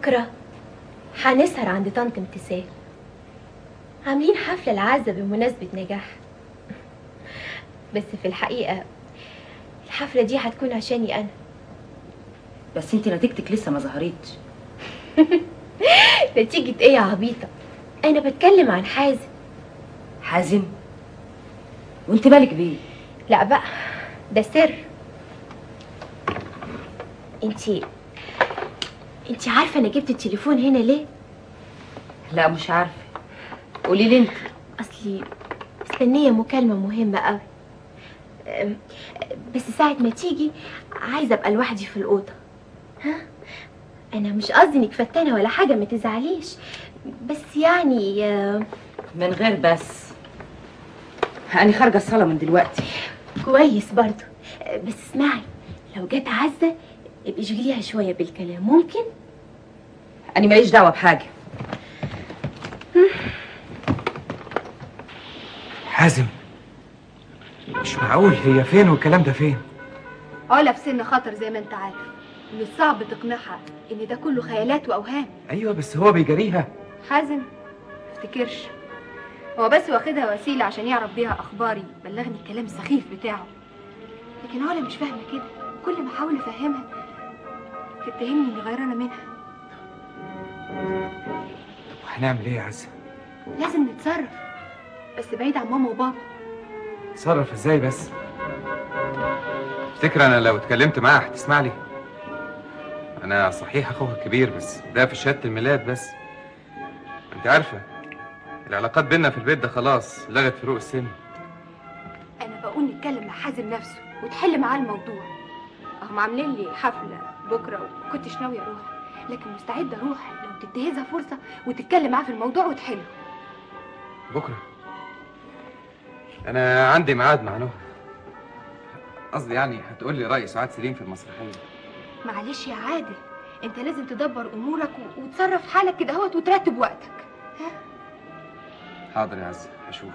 بكرة. هنسهر عند طنط امتثال. عاملين حفلة العزة بمناسبة نجاح. بس في الحقيقة الحفلة دي هتكون عشاني أنا. بس انت نتيجتك لسه ما ظهرتش. نتيجة إيه يا عبيطة؟ أنا بتكلم عن حازم. حازم؟ وانت بالك بيه؟ لا بقى ده سر. انتي انتي عارفة أنا جبت التليفون هنا ليه؟ لا مش عارفة. قولي لي انت. أصلي مستنية مكالمة مهمة أوي أم، بس ساعة ما تيجي عايزة أبقى لوحدي في الأوضة. ها؟ أنا مش قصدي إنك فتانة ولا حاجة ما تزعليش. بس يعني من غير بس. أنا خارجة الصالة من دلوقتي. كويس برضو. بس اسمعي لو جت عزة ابقي اشغليها شوية بالكلام ممكن؟ أنا ماليش دعوة بحاجة. حازم مش معقول هي فين والكلام ده فين؟ علا في سن خطر زي ما أنت عارف. من الصعب تقنعها إن ده كله خيالات وأوهام. أيوه بس هو بيجاريها. حازم افتكرش. هو بس واخدها وسيلة عشان يعرف بيها أخباري. بلغني الكلام السخيف بتاعه. لكن علا مش فاهمة كده. كل ما أحاول أفهمها تتهمني إني غيرانة منها. وهنعمل إيه يا عزة؟ لازم نتصرف. بس بعيد عن ماما وبابا. اتصرف إزاي بس؟ تفتكر أنا لو اتكلمت معاها هتسمع لي؟ أنا صحيح أخوها الكبير بس ده في شهادة الميلاد بس. أنت عارفة العلاقات بينا في البيت ده خلاص لغت فروق السن. أنا بقول نتكلم مع حازم نفسه وتحل معاه الموضوع. هم عاملين لي حفلة بكرة وكنتش ناوية أروح لكن مستعدة أروح. تنتهزها فرصة وتتكلم معاه في الموضوع وتحله. بكرة. أنا عندي ميعاد مع نهى. قصدي يعني هتقول لي رأي سعاد سليم في المسرحية. معلش يا عادل أنت لازم تدبر أمورك و- وتصرف حالك كده أهوت وترتب وقتك. حاضر يا عزه هشوف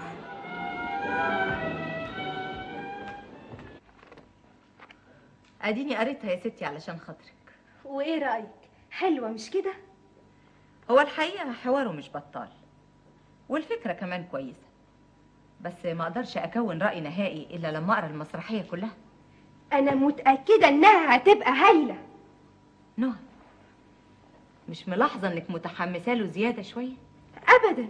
أديني قريتها يا ستي علشان خاطرك. وإيه رأيك؟ حلوة مش كده؟ هو الحقيقة حواره مش بطال والفكرة كمان كويسة بس ما أقدرش أكون رأي نهائي إلا لما أقرأ المسرحية كلها. أنا متأكدة إنها هتبقى هايلة. نهى مش ملاحظة إنك متحمسة له زيادة شوية؟ ابدا.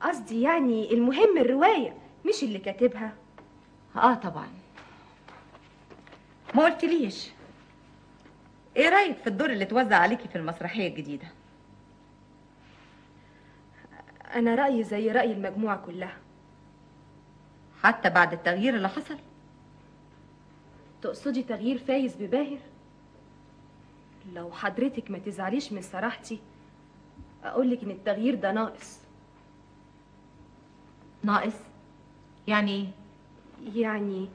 قصدي يعني المهم الرواية مش اللي كاتبها. آه طبعا. ما قلتليش إيه رأيك في الدور اللي اتوزع عليكي في المسرحية الجديدة؟ أنا رأيي زي رأي المجموعة كلها. حتى بعد التغيير اللي حصل. تقصدي تغيير فايز بباهر؟ لو حضرتك ما تزعليش من صراحتي أقولك إن التغيير ده ناقص. ناقص؟ يعني؟ يعني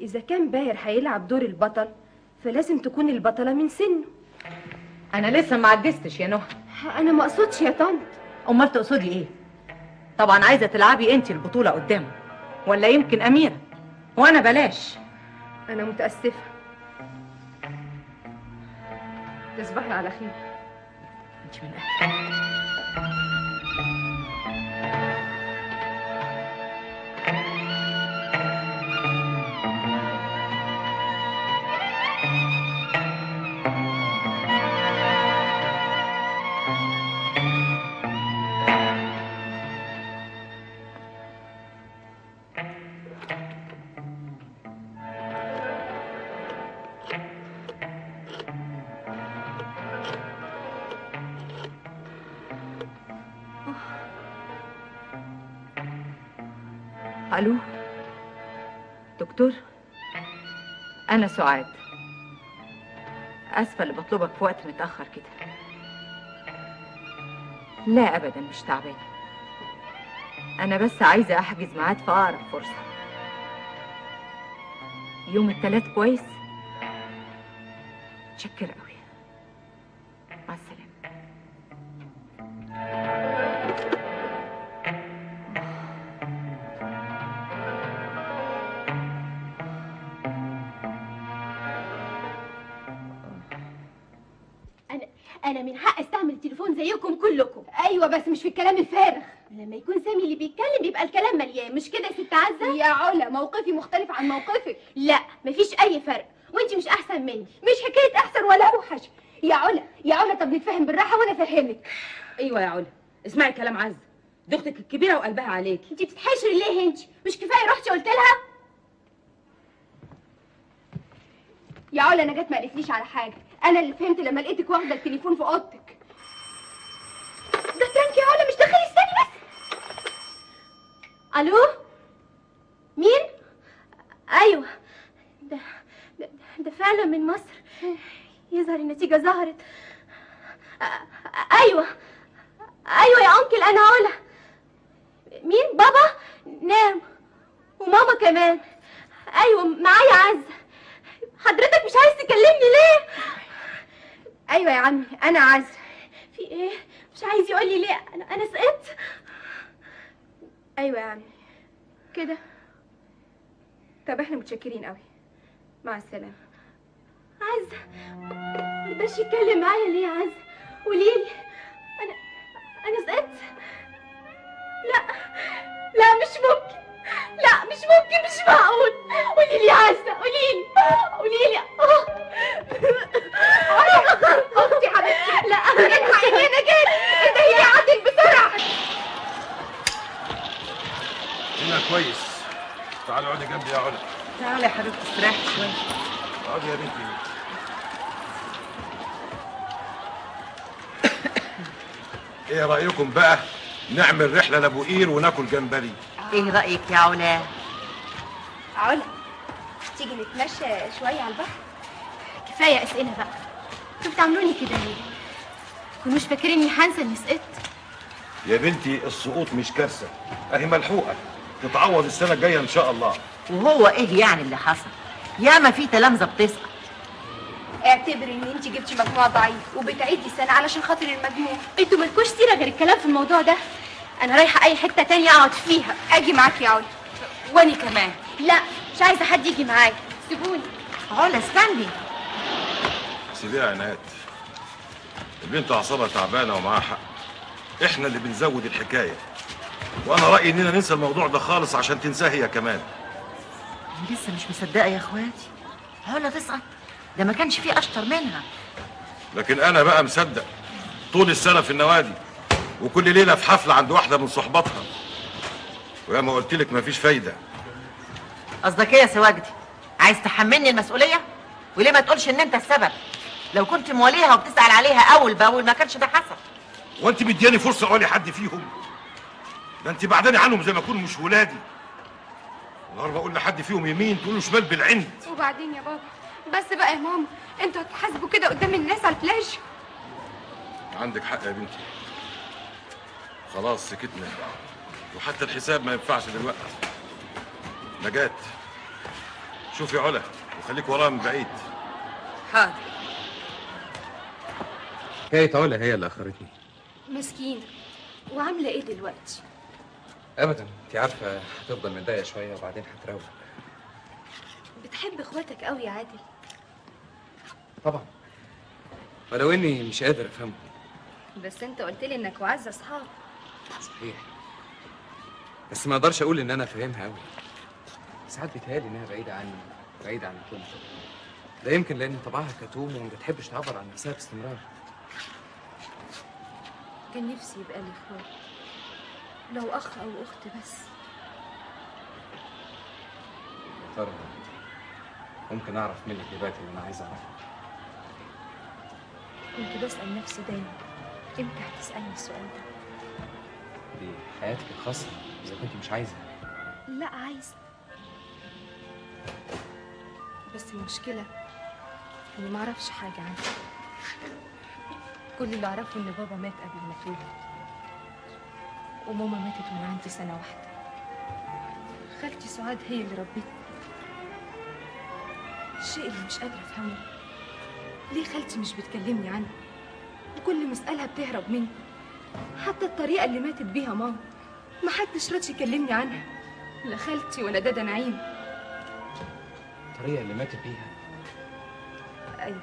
إذا كان باهر هيلعب دور البطل فلازم تكون البطلة من سنه. أنا لسه ما عجزتش يا نهى. أنا ما أقصدش يا طنط. أمال تقصدي إيه؟ طبعا عايزة تلعبي انت البطولة قدامه ولا يمكن أميرة؟ وأنا بلاش. أنا متأسفة. تصبحي على خير. انت من أهل. دكتور؟ أنا سعاد. أسفة اللي بطلبك في وقت متأخر كده. لا ابدا مش تعبانه أنا بس عايزة أحجز ميعاد في أقرب فرصة. يوم الثلاث كويس؟ متشكره أنا من حق أستعمل التليفون زيكم كلكم. أيوه بس مش في الكلام الفارغ. لما يكون سامي اللي بيتكلم يبقى الكلام مليان مش كده يا ست عزة؟ يا علا موقفي مختلف عن موقفك. لا مفيش أي فرق. وانت مش أحسن مني. مش حكاية أحسن ولا أوحش. يا علا يا علا طب نتفاهم بالراحة وأنا أفهمك. أيوه يا علا اسمعي كلام عز دي أختك الكبيرة وقلبها عليكي. انت بتتحشري ليه انت مش كفاية رحتي قلت لها؟ يا علا أنا جت ما قالتليش على حاجة. أنا اللي فهمت لما لقيتك واخدة التليفون في أوضتك. ده فرانك يا علا مش داخل استني بس. ألو؟ مين؟ أيوه. ده ده, ده فعلا من مصر. يظهر النتيجة ظهرت. أيوه. أيوه يا أنكل أنا علا. مين؟ بابا؟ نام. وماما كمان. أيوه معايا عزه حضرتك مش عايز تكلمني ليه؟ أيوه يا عمي أنا عزه في إيه؟ مش عايز يقول لي ليه؟ أنا أنا سقطت. أيوه يا عمي. كده. طب إحنا متشكرين قوي مع السلامة. عزة مرضاش يتكلم معايا ليه يا عزة قوليلي أنا أنا سقطت. لا. لا مش ممكن. لا مش ممكن مش معقول. قوليلي يا عزة قوليلي قوليلي أختي حبيبتي. لا الحقيني أنا جيت انتهي عندك بسرعة. هنا كويس. تعالي اقعدي جنبي يا علا. تعالي يا حبيبتي استريحي شوية. اقعدي يا بنتي. إيه رأيكم بقى نعمل رحلة لأبو قير وناكل جمبري؟ إيه رأيك يا علا؟ علا تيجي نتمشى شوية على البحر؟ كفاية أسئلة بقى. أنتوا بتعملوني كده ليه؟ كنوش فاكريني هنسى إني سقطت؟ يا بنتي السقوط مش كارثة. أهي ملحوقة. تتعوض السنة الجاية إن شاء الله. وهو إيه يعني اللي حصل؟ ياما في تلامذة بتسقط. اعتبري إن انت جبتي مجموع ضعيف وبتعيدي سنه علشان خاطر المجموع. إنتوا مالكوش سيرة غير الكلام في الموضوع ده. أنا رايحة أي حتة تانية أقعد فيها. أجي معاكي يا علا وأني كمان. لا مش عايزة حد يجي معايا. سيبوني. علا استني. سيبيها يا عناد البنت أعصابها تعبانة ومعاها حق. إحنا اللي بنزود الحكاية. وأنا رأيي إننا ننسى الموضوع ده خالص عشان تنساه هي كمان. أنا لسه مش مصدقة يا أخواتي. علا تسقط. ده ما كانش فيه أشطر منها. لكن أنا بقى مصدق طول السنة في النوادي. وكل ليلة في حفلة عند واحدة من صحباتها. ويا ما قلت لك مفيش فايدة. قصدك إيه يا سواجدي عايز تحملني المسؤولية؟ وليه ما تقولش إن أنت السبب؟ لو كنت مواليها وبتسأل عليها أول بأول ما كانش ده حصل. وأنت مدياني فرصة أقول حد فيهم. ده أنت بعداني عنهم زي ما أكون مش ولادي. النهار بقول لحد فيهم يمين تقولوا شمال بالعند. وبعدين يا بابا بس بقى يا ماما أنتوا هتحاسبوا كده قدام الناس على الفلاش؟ عندك حق يا بنتي. خلاص سكتنا. وحتى الحساب ما ينفعش دلوقتي. نجاة شوفي علا وخليك وراها من بعيد. حاضر. حكاية علا؟ هي اللي أخرتني. مسكينه وعاملة إيه دلوقتي؟ أبدا. أنت عارفة هتفضل متضايقة شوية وبعدين هتروق بتحب إخواتك قوي يا عادل؟ طبعا. ولو إني مش قادر أفهمه بس أنت قلت لي إنك وعز أصحاب. صحيح. بس ما أقدرش أقول إن أنا فاهمها أوي. ساعات بيتهيألي إنها بعيدة عني بعيدة عن الكل ده يمكن لأن طبعها كتوم وما بتحبش تعبر عن نفسها باستمرار. كان نفسي يبقى لي اخوات لو أخ أو أخت بس. ترى ممكن أعرف منك دلوقتي اللي أنا عايز أعرفه؟ كنت بسأل نفسي دايما. إمتى هتسألني السؤال ده؟ دي حياتك الخاصة إذا كنت مش عايزة. لا عايزة. بس المشكلة إني ما أعرفش حاجة عنه كل اللي أعرفه إن بابا مات قبل ما اتولد وماما ماتت وأنا عندي سنة واحدة. خالتي سعاد هي اللي ربتني. الشيء اللي مش قادرة أفهمه. ليه خالتي مش بتكلمني عنه؟ وكل ما اسالها بتهرب مني. حتى الطريقة اللي ماتت بيها ماما. ما حدش راضي يكلمني عنها. لا خالتي ولا دادا نعيم. الطريقة اللي ماتت بيها؟ أيوه.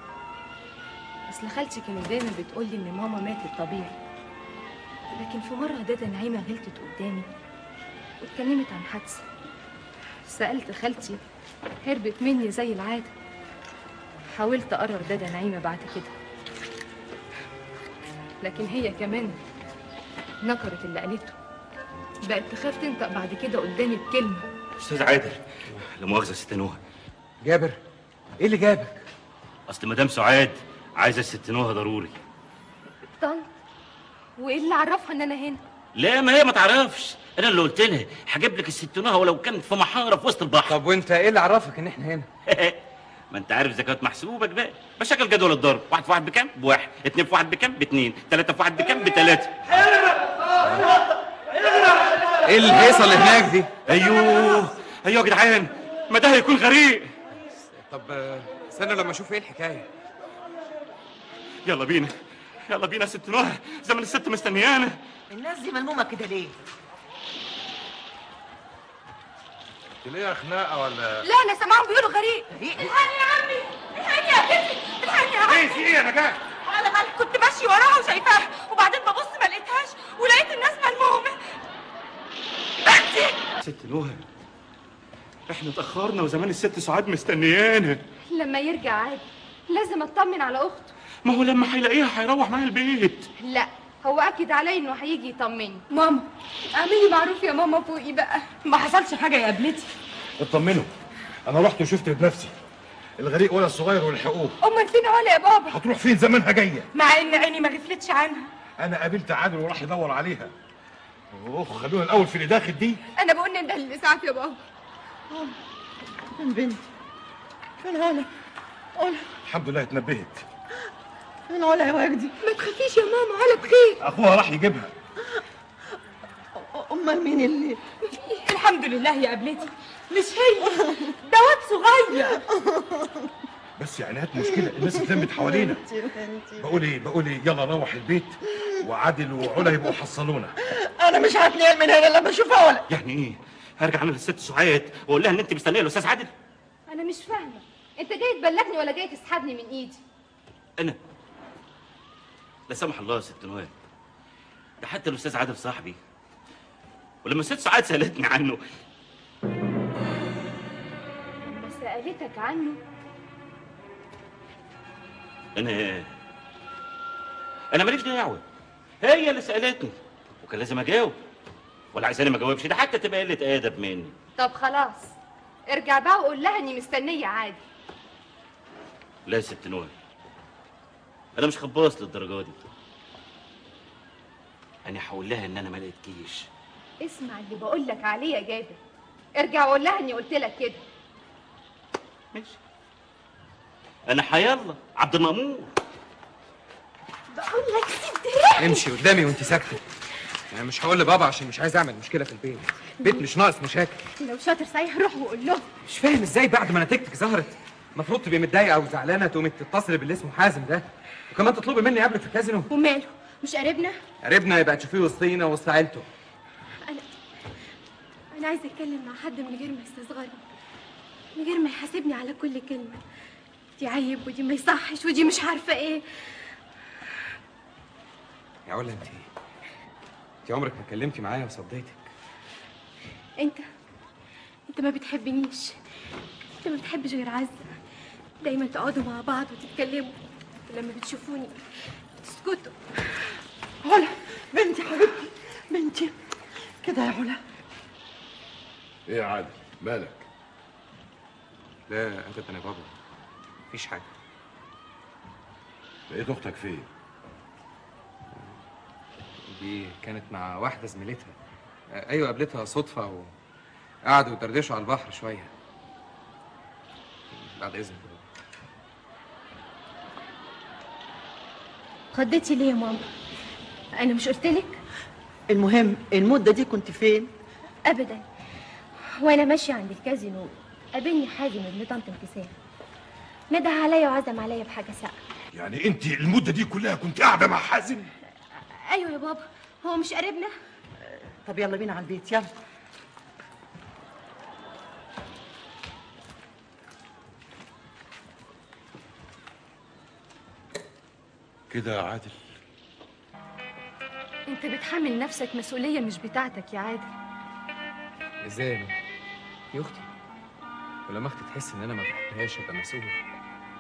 أصل خالتي كانت دايما بتقول لي إن ماما ماتت طبيعي. لكن في مرة دادا نعيمة غلطت قدامي واتكلمت عن حادثة. سألت خالتي هربت مني زي العادة. حاولت أقرر دادا نعيمة بعد كده. لكن هي كمان نكرت اللي قالته. بقت تخاف تنطق بعد كده قدامي بكلمه أستاذ عادل. لا مؤاخذة يا ست نوها جابر إيه اللي جابك؟ أصل مدام سعاد عايزة الست نوها ضروري. طن وإيه اللي عرفها إن أنا هنا؟ لا ما هي ما تعرفش. أنا اللي قلت لها هجيب لك الست نوها ولو كانت في محارة في وسط البحر. طب وأنت إيه اللي عرفك إن إحنا هنا؟ ما انت عارف إذا كانت محسوبك بقى مشاكل جدول الضرب. واحد في واحد بكام؟ بواحد. اتنين في واحد بكام؟ باتنين. تلاتة في واحد بكام؟ بتلاتة. إيه الهيصة اللي هناك دي؟ أيوه. أيوه يا جدعان. ما ده هيكون غريق. طب استنى لما أشوف إيه الحكاية. يلا بينا. يلا بينا يا ست نوها زمن الست مستنيانا. الناس دي ملمومة كده ليه؟ تلاقيها خناقه ولا لا؟ أنا سامعهم بيقولوا غريق الحقني يا عمي. الحقني يا بنتي الحقني يا عمي. إيه في إيه يا نجاة؟ أنا غلط كنت ماشي وراها وشايفاها وبعدين ببص ما لقيتهاش ولقيت الناس ملمومه ست نوها إحنا اتأخرنا وزمان الست سعاد مستنيانا. لما يرجع عادي لازم أطمن على أخته. ما هو لما هيلاقيها هيروح معايا البيت. لا. هو أكد عليا إنه هيجي يطمني. ماما أعملي معروف يا ماما فوقي بقى. ما حصلش حاجة يا قبلتي. اطمنوا. أنا رحت وشفت بنفسي الغريق ولا الصغير والحقوق. أمال فين علا يا بابا؟ هتروح فين زمانها جاية؟ مع إن عيني ما غفلتش عنها. أنا قابلت عادل وراح يدور عليها. اوه خلونا الأول في اللي داخل دي. أنا بقول إن ده الإسعاف يا بابا. فين بنتي. فين علا علا الحمد لله اتنبهت. فين علا يا وجدي ما تخافيش يا ماما علا بخير أخوها راح يجيبها. أمال مين اللي؟ الحمد لله يا قبلتي مش هي. ده واد صغير. بس يعني هات مشكلة. الناس اتلمت حوالينا. بقول إيه؟ بقول إيه؟ يلا نروح البيت وعادل وعلا يبقوا حصلونا أنا مش هتنقل من هنا لما أشوف علا يعني إيه؟ هرجع أنا للست سعاد وأقول لها إن أنت مستنية الأستاذ عادل؟ أنا مش فاهمة. أنت جاي تبلغني ولا جاي تسحبني من إيدي؟ أنا لا سمح الله يا ست نوال ده حتى الأستاذ عادل صاحبي. ولما الست سعاد سألتني عنه. لما سألتك عنه؟ أنا أنا ماليش دعوة. هي اللي سألتني. وكان لازم أجاوب. ولا عايزاني ما أجاوبش. ده حتى تبقى قلة آدب مني. طب خلاص. ارجع بقى وقول لها إني مستنية عادي. لا يا ست نوال أنا مش خباص للدرجة دي. أنا هقول لها إن أنا ما لقيتكيش اسمع اللي بقول لك عليه يا جابر. ارجع وقول لها إني قلت لك كده. ماشي. أنا حيالله عبد المامور بقول لك سيب امشي قدامي وأنت ساكتة. أنا مش هقول لبابا عشان مش عايز أعمل مشكلة في البيت. البيت مش ناقص مشاكل. لو شاطر صحيح روح وقول له. مش فاهم إزاي بعد ما نتيجتك ظهرت. المفروض تبقي متضايقة أو زعلانه تقومي تتصلي باللي اسمه حازم ده. وكمان تطلبي مني قبل في الكازينو؟ وماله؟ مش قريبنا؟ قريبنا يبقى تشوفيه وسطينا وسط عيلته أنا عايزة أتكلم مع حد من غير ما يستصغرني من غير ما يحاسبني على كل كلمة. دي عيب ودي ما يصحش ودي مش عارفة إيه. يا علا انت انت عمرك ما اتكلمتي معايا وصديتك. انت أنت ما بتحبنيش. أنت ما بتحبش غير عزة. دايما تقعدوا مع بعض وتتكلموا. ولما بتشوفوني. تسكتوا علا بنتي حبيبتي بنتي. كده يا علا. إيه يا عادل؟ مالك؟ لا ابدا يا بابا. مفيش حاجة. لقيت أختك فين؟ دي كانت مع واحدة زميلتها. أيوه قابلتها صدفة وقعدوا يدردشوا على البحر شوية. بعد إذنك. خضتي ليه يا ماما؟ أنا مش قلتلك المهم المدة دي كنت فين؟ ابدا. وأنا ماشية عند الكازينو. قابلني حازم ابن طنط انكسار. نده عليا وعزم عليا بحاجة ساقعة. يعني انت المدة دي كلها كنت قاعدة مع حازم؟ أيوه يا بابا. هو مش قريبنا؟ طب يلا بينا على البيت يلا. كده يا عادل. انت بتحمل نفسك مسؤولية مش بتاعتك يا عادل. إزاي يا نور؟ يا أختي ولما أختي تحس ان أنا ما بحبهاش ابقى مسؤول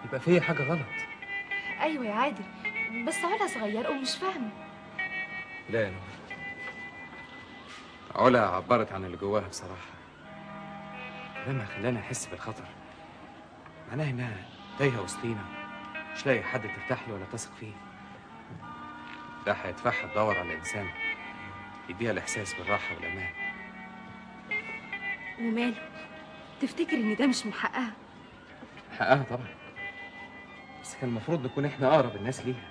يبقى فيا حاجة غلط. أيوه يا عادل بس علا صغير ومش فاهمة. لا يا نور علا عبرت عن اللي جواها بصراحة. لما خلاني أحس بالخطر معناها إنها تايهة وسطينا. مش لاقي حد ترتاح له ولا تثق فيه. ده هيدفعها تدور على انسان يديها الإحساس بالراحة والأمان. وماله؟ تفتكر إن ده مش من حقها؟ حقها طبعا. بس كان المفروض نكون إحنا أقرب الناس ليها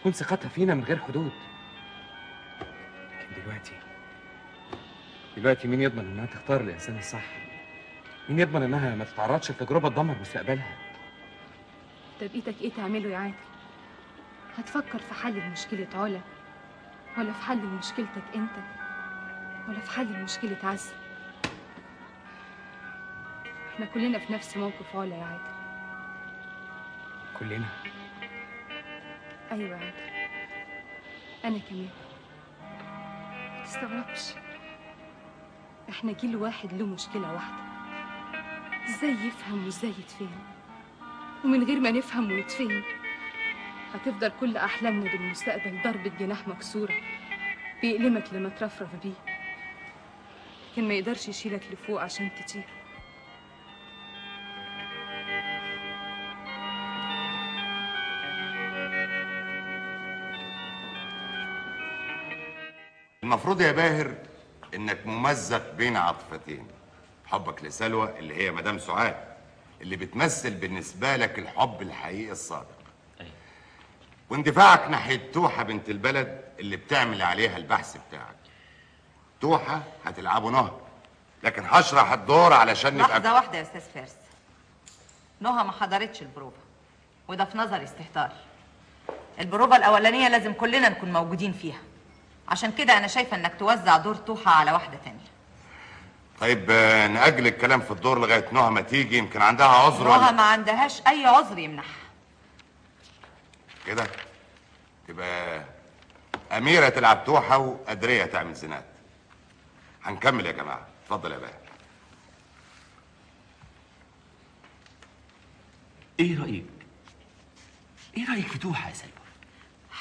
تكون ثقتها فينا من غير حدود. لكن دلوقتي دلوقتي مين يضمن إنها تختار الإنسان الصح؟ مين يضمن إنها ما تتعرضش لتجربة تدمر مستقبلها؟ طب إيدك إيه تعمله يا عادل؟ هتفكر في حل مشكلة علا ولا في حل مشكلتك انت ولا في حل مشكلة عزة؟ إحنا كلنا في نفس موقف علا يا عادل. كلنا؟ أيوه يا عادل. أنا كمان. متستغربش إحنا جيل واحد له مشكلة واحدة. إزاي يفهم وازاي يتفهم ومن غير ما نفهم ونتفهم هتفضل كل أحلامنا بالمستقبل ضربة جناح مكسورة بيألمك لما ترفرف بيه. لكن ما يقدرش يشيلك لفوق عشان تطير. المفروض يا باهر إنك ممزق بين عاطفتين حبك لسلوى اللي هي مدام سعاد. اللي بتمثل بالنسبة لك الحب الحقيقي الصادق أيوة. واندفاعك ناحية توحة بنت البلد اللي بتعمل عليها البحث بتاعك. توحة هتلعبه نهر لكن هشرح الدور علشان لحظة نبقى واحدة يا أستاذ فارس. نهى ما حضرتش البروفة وده في نظري استهتار. البروفة الأولانية لازم كلنا نكون موجودين فيها. عشان كده أنا شايفة إنك توزع دور توحة على واحدة تانية. طيب نأجل الكلام في الدور لغاية نهى ما تيجي يمكن عندها عذر نهى ولا ما عندهاش أي عذر يمنعها كده؟ تبقى أميرة تلعب توحة وأدرية تعمل زنات. هنكمل يا جماعة. اتفضل يا باهر إيه رأيك؟ إيه رأيك في توحة يا سلوى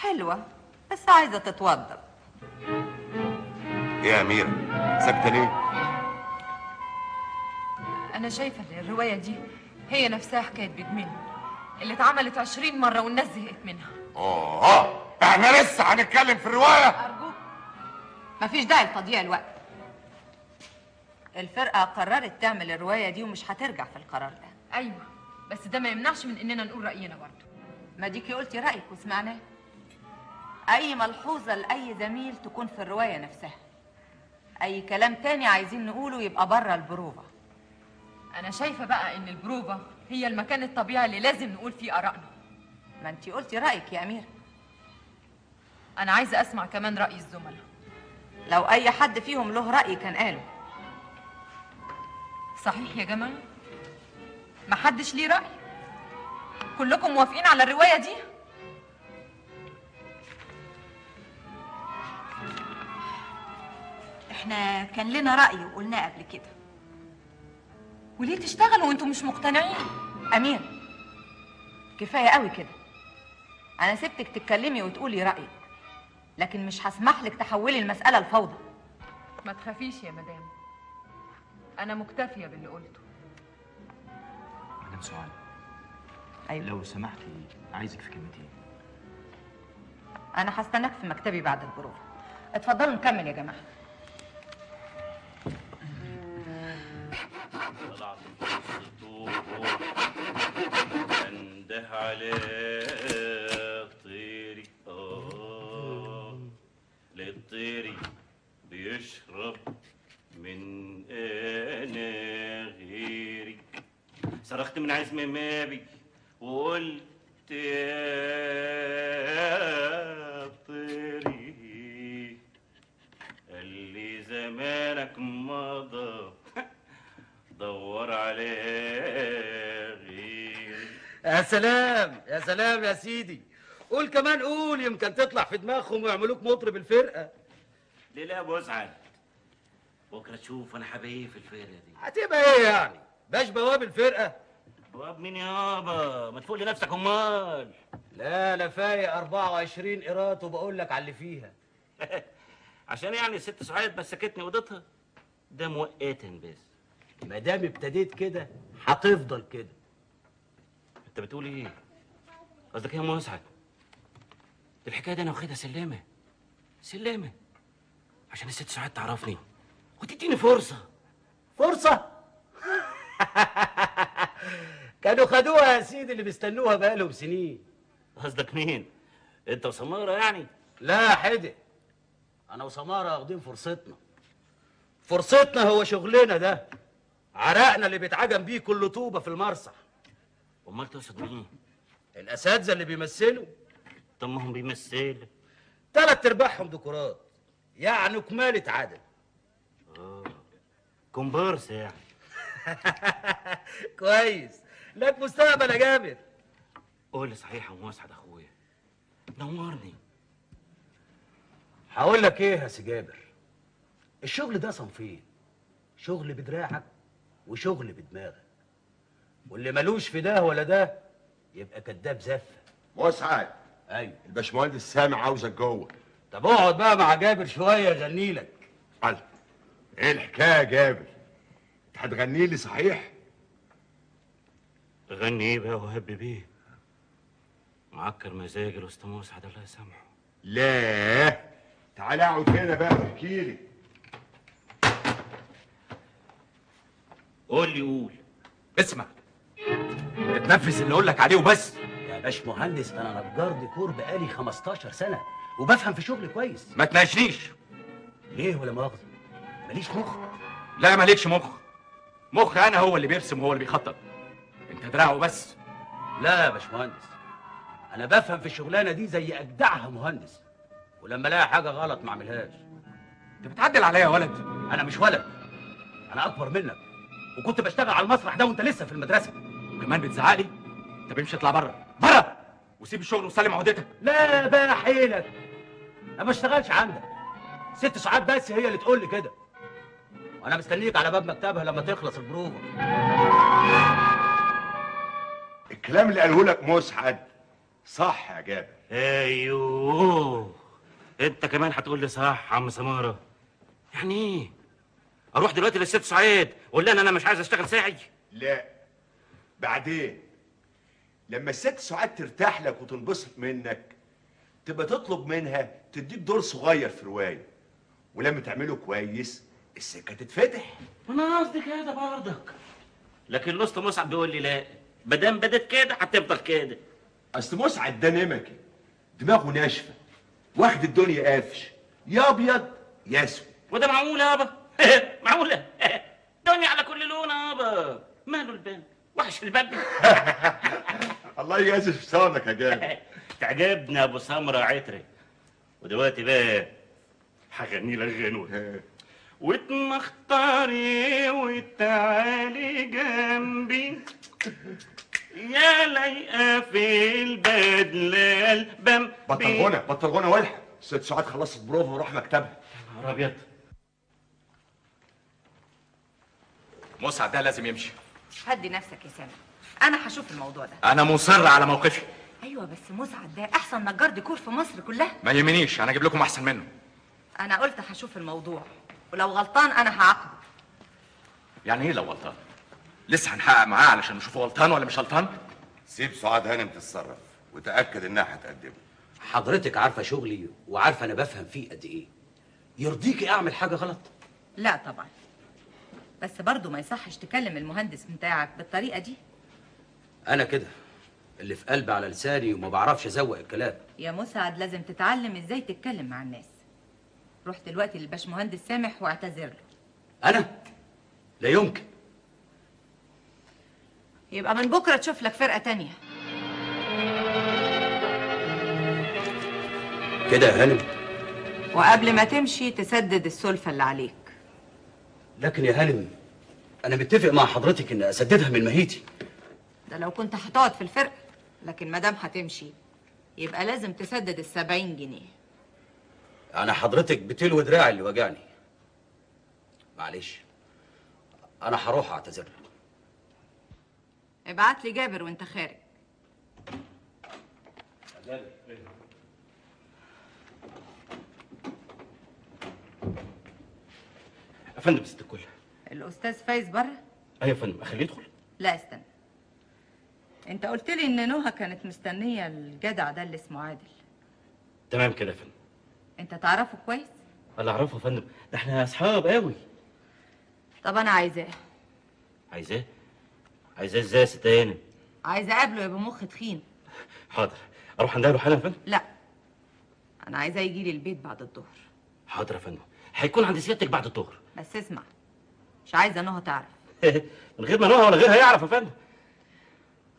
حلوة بس عايزة تتوضب. يا أميرة ساكتة ليه؟ أنا شايفة الرواية دي هي نفسها حكاية بجميل اللي اتعملت عشرين مرة والناس زهقت منها. أوه إحنا لسه هنتكلم في الرواية. أرجوك مفيش داعي لتضييع الوقت. الفرقة قررت تعمل الرواية دي ومش هترجع في القرار ده. أيوة بس ده ما يمنعش من إننا نقول رأينا برضه. ما ديكي قلتي رأيك وسمعناه. أي ملحوظة لأي زميل تكون في الرواية نفسها. أي كلام تاني عايزين نقوله يبقى بره البروفة. أنا شايفة بقى إن البروفة هي المكان الطبيعي اللي لازم نقول فيه آرائنا. ما انتي قلتي رأيك يا أمير أنا عايزة أسمع كمان رأي الزملاء. لو أي حد فيهم له رأي كان قاله. صحيح يا جماعة؟ محدش ليه رأي؟ كلكم موافقين على الرواية دي؟ إحنا كان لنا رأي وقلناه قبل كده. وليه تشتغلوا وأنتم مش مقتنعين؟ أمير كفاية قوي كده. أنا سبتك تتكلمي وتقولي رأيك لكن مش هسمح لك تحولي المسألة لفوضى. ما تخافيش يا مدام. أنا مكتفية باللي قلته. مدام سعاد أيوة. لو سمحتي عايزك في كلمتين. أنا هستناك في مكتبي بعد البروفة اتفضلوا نكمل يا جماعة. طلعت السطوح انده على طيري آه للطيري بيشرب من أنا غيري صرخت من عزم مابي وقلت يا طيري قال لي زمانك مضى. دور عليه. غيري يا سلام يا سلام يا سيدي. قول كمان قول يمكن تطلع في دماغهم ويعملوك مطرب الفرقة. ليه لا يا أبو اسعد بكرة تشوف أنا حبايب في الفرقة دي. هتبقى إيه يعني؟ باش بواب الفرقة؟ بواب مين يابا ما تفوق لنفسك أمال. لا لا فايق 24 قيراط وبقول لك على اللي فيها. عشان يعني الست سعاد مسكتني اوضتها ده موقتا بس. ما دام ابتديت كده هتفضل كده. انت بتقول إيه؟ قصدك إيه يا أم اسعد الحكاية دي أنا واخدها سلامه سلامه عشان الست سعاد تعرفني. وتديني فرصة. فرصة؟ كانوا خدوها يا سيدي اللي بيستنوها بقالهم سنين. قصدك مين؟ انت وسمارة يعني؟ لا حدق أنا وسمارة واخدين فرصتنا. فرصتنا هو شغلنا ده. عرقنا اللي بيتعجن بيه كل طوبة في المسرح أمال تقصد مين؟ الأساتذة اللي بيمثلوا. طب ما هم بيمثلوا. تلات أرباعهم ديكورات يعني كمالة عدد كومبارس يعني. كويس. لك مستقبل يا جابر. قول لي صحيح يا ام اسعد أخويا. نورني. هقول لك إيه يا سي جابر. الشغل ده صنفين. شغل بدراعك وشغل بدماغك. واللي ملوش في ده ولا ده يبقى كذاب زفة. مسعد أيوه. الباشمهندس سامع عاوزك جوه. طب اقعد بقى مع جابر شوية يغني لك. قال إيه الحكاية يا جابر؟ انت هتغني لي صحيح؟ غني إيه بقى وهب بيه؟ معكر مزاج الأستاذ مسعد الله يسامحه لا. تعال اقعد هنا بقى واحكي لي. قول لي قول. اسمع. تنفذ اللي أقول لك عليه وبس. يا باش مهندس أنا نجار ديكور بقالي 15 سنة وبفهم في شغل كويس. ما تناقشنيش. ليه ولا مؤاخذة؟ ماليش مخ. لا مالكش مخ. مخ أنا هو اللي بيرسم وهو اللي بيخطط. أنت دراعه بس. لا يا باشمهندس. أنا بفهم في الشغلانة دي زي أجدعها مهندس. ولما ألاقي حاجة غلط ما أعملهاش. أنت بتعدل عليا يا ولد. أنا مش ولد. أنا أكبر منك. وكنت بشتغل على المسرح ده وانت لسه في المدرسة. وكمان بتزعقلي طب امشي اطلع بره. بره! وسيب الشغل وسلم عهدتك لا بقى حيلك أنا ما بشتغلش عندك. ست ساعات بس هي اللي تقول لي كده. وأنا مستنيك على باب مكتبها لما تخلص البروفة. الكلام اللي قاله لك مسعد صح يا جابر. أيوه. أنت كمان هتقول لي صح يا عم سمارة. يعني إيه؟ أروح دلوقتي للست سعيد واقول لها إن أنا مش عايز أشتغل ساعي. لا. بعدين لما الست سعاد ترتاح لك وتنبسط منك تبقى تطلب منها تديك دور صغير في رواية. ولما تعمله كويس السكة تتفتح. أنا قصدي كده برضك. لكن الاسطى مسعد بيقول لي لا. ما دام بدت كده هتفضل كده. اصل مسعد ده نمكي. دماغه ناشفة. واخد الدنيا قافش. يا أبيض يا أسود. وده معقول يابا معقولة؟ دنيا على كل لون يابا ماله الباب؟ وحش الباب. الله يجازف صانك يا جابر. تعجبني يا أبو سمره عتري ودلوقتي بقى هغني لك غنوه واتمختاري وتعالي جنبي. يا لايقة في البدله البم بطل غنى بطل غنى والحق ست ساعات خلصت بروفا وراح مكتبها. نهار أبيض. مسعد ده لازم يمشي. هدي نفسك يا سامي. أنا هشوف الموضوع ده. أنا مصر على موقفي. أيوه بس مسعد ده أحسن نجار ديكور في مصر كلها. ما يهمنيش أنا أجيب لكم أحسن منه. أنا قلت هشوف الموضوع ولو غلطان أنا هعاقبه. يعني إيه لو غلطان؟ لسه هنحقق معاه علشان نشوفه غلطان ولا مش غلطان؟ سيب سعاد هانم تتصرف وتأكد إنها هتقدمه. حضرتك عارفة شغلي وعارفة أنا بفهم فيه قد إيه. يرضيكي أعمل حاجة غلط؟ لا طبعا. بس برضه ما يصحش تكلم المهندس بتاعك بالطريقة دي. أنا كده. اللي في قلبي على لساني وما بعرفش أزوق الكلام. يا مسعد لازم تتعلم إزاي تتكلم مع الناس. روح دلوقتي للباشمهندس سامح واعتذر له. أنا؟ لا يمكن. يبقى من بكرة تشوف لك فرقة تانية. كده يا هانم. وقبل ما تمشي تسدد السلفة اللي عليك. لكن يا هانم أنا متفق مع حضرتك ان أسددها من مهيتي. ده لو كنت هتقعد في الفرقة لكن ما دام هتمشي يبقى لازم تسدد السبعين جنيه. أنا حضرتك بتلوي دراعي اللي وجعني. معلش أنا هروح أعتذر. ابعت لي جابر وأنت خارج. يا فندم ست الكل. الأستاذ فايز بره؟ أيوه يا فندم أخليه يدخل. لا استنى. أنت قلت لي إن نهى كانت مستنية الجدع ده اللي اسمه عادل. تمام كده يا فندم. أنت تعرفه كويس؟ أنا أعرفه يا فندم. ده إحنا أصحاب قوي طب أنا عايزاه. عايزاه؟ عايزاه إزاي يا ست هانم؟ عايزه اقابله يا بمخ تخين. حاضر. أروح عندها له حالا يا فندم؟ لا. أنا عايزاه يجي لي البيت بعد الظهر. حاضر يا فندم. هيكون عند سيادتك بعد الظهر. بس اسمع مش عايزة نهى تعرف. من غير ما نهى ولا غيرها يعرف يا فندم.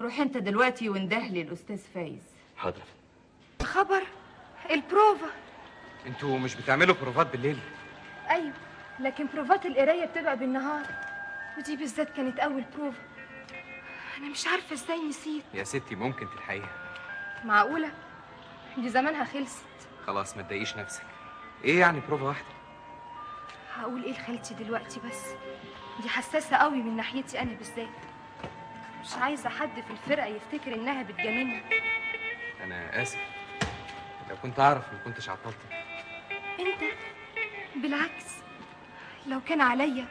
روح انت دلوقتي وانده لي الاستاذ فايز. حاضر. يا فندم خبر؟ البروفا. أنتوا مش بتعملوا بروفات بالليل؟ أيوه لكن بروفات القراية بتبقى بالنهار. ودي بالذات كانت أول بروفا. أنا مش عارفة إزاي نسيت. يا ستي ممكن تلحقيها. معقولة؟ دي زمانها خلصت. خلاص ما تضايقيش نفسك. إيه يعني بروفا واحدة؟ هقول إيه لخالتي دلوقتي بس؟ دي حساسة قوي من ناحيتي أنا بالذات. مش عايزة حد في الفرقة يفتكر إنها بتجاملني. أنا آسف. لو كنت أعرف ما كنتش عطلتك. أنت؟ بالعكس. لو كان عليا.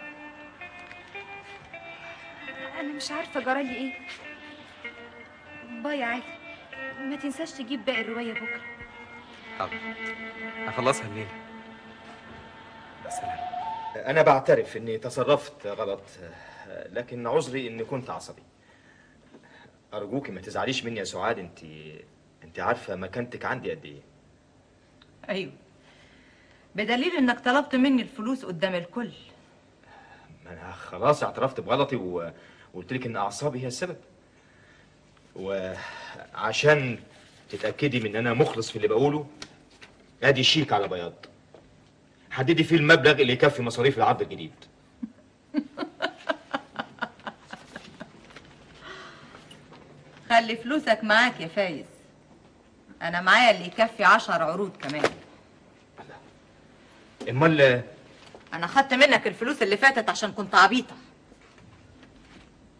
أنا مش عارفة جرالي إيه. باي يا علي ما تنساش تجيب باقي الرواية بكرة. حاضر هخلصها الليلة. سلام. أنا بعترف إني تصرفت غلط لكن عذري إني كنت عصبي. أرجوكي ما تزعليش مني يا سعاد أنت أنت عارفة مكانتك عندي قد إيه. أيوه. بدليل إنك طلبت مني الفلوس قدام الكل. ما أنا خلاص اعترفت بغلطي وقلت لك إن أعصابي هي السبب. وعشان تتأكدي من إن أنا مخلص في اللي بقوله أدي شيك على بياض. حددي فيه المبلغ اللي يكفي مصاريف العرض الجديد. خلي فلوسك معاك يا فايز. أنا معايا اللي يكفي عشر عروض كمان. امال أنا خدت منك الفلوس اللي فاتت عشان كنت عبيطة.